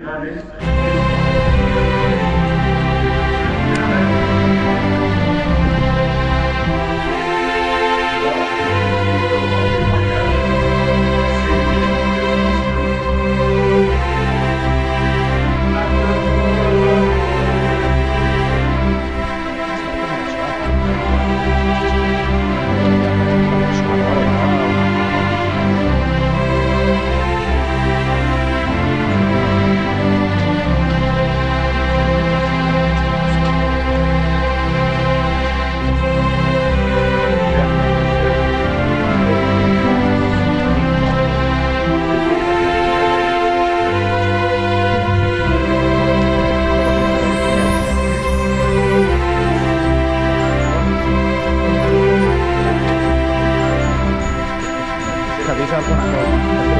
Amen. 特别像要困难。